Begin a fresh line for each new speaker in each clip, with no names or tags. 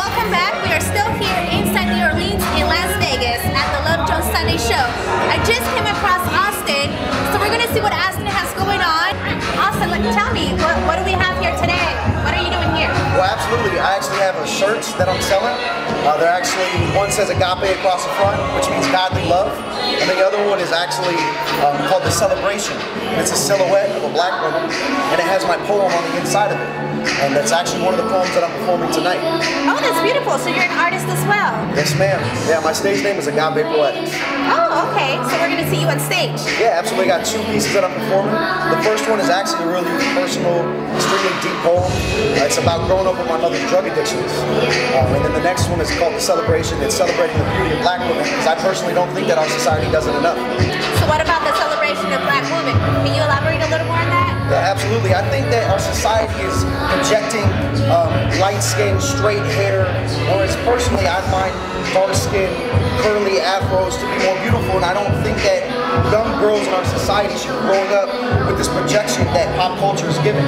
welcome back. We are still here inside New Orleans in Las Vegas at the Love Jones Sunday Show. I just came across Austin, so we're gonna see what Austin has going on. Austin, tell me, what, what do we have
well, absolutely. I actually have a shirt that I'm selling. Uh, they're actually, one says agape across the front, which means godly love. And the other one is actually um, called the celebration. And it's a silhouette of a black woman, and it has my poem on the inside of it. And that's actually one of the poems that I'm performing tonight.
Oh, that's beautiful. So you're an artist as well.
Yes, ma'am. Yeah, my stage name is Agape Poetics.
Oh, okay. So we're gonna see you on stage.
Yeah, absolutely. I got two pieces that I'm performing. The first one is actually a really personal, extremely deep poem. Uh, it's about growing up with my mother's drug addictions. Um, and then the next one is called The Celebration. It's celebrating the beauty of black women because I personally don't think that our society does it enough.
So what about the celebration of black women? Can you elaborate a little more on that?
Yeah, absolutely. I think that our society is projecting um, light skin, straight hair, whereas personally I find dark skin, curly afros to be more beautiful, and I don't think that young girls in our society should be growing up with this projection that pop culture is giving.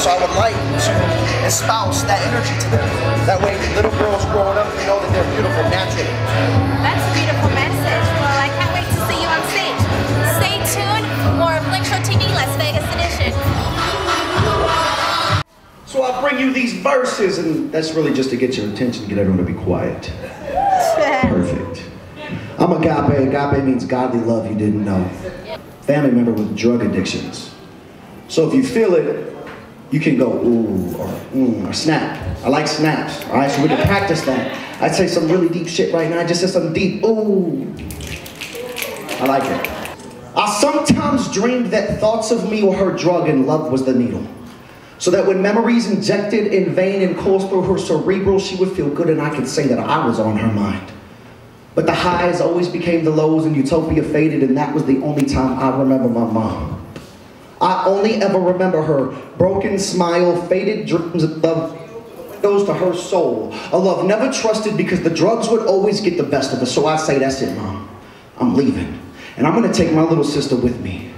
So I would like to espouse that energy to them. That way, little girls growing up know that they're beautiful naturally.
That's a beautiful message. Well, I can't wait to see you on stage. Stay tuned for more of Blink Show TV Las Vegas edition.
So I bring you these verses, and that's really just to get your attention, get everyone to be quiet. Perfect. I'm agape. Agape means godly love you didn't know. Family member with drug addictions. So if you feel it, you can go ooh or mm or snap. I like snaps. All right, so we can practice that. I'd say some really deep shit right now. I just said some deep ooh. I like it. I sometimes dreamed that thoughts of me were her drug and love was the needle. So that when memories injected in vain and coursed through her cerebral, she would feel good and I could say that I was on her mind. But the highs always became the lows and utopia faded and that was the only time I remember my mom. I only ever remember her broken smile, faded dreams of love goes to her soul. A love never trusted because the drugs would always get the best of us. So I say, that's it, mom. I'm leaving. And I'm gonna take my little sister with me.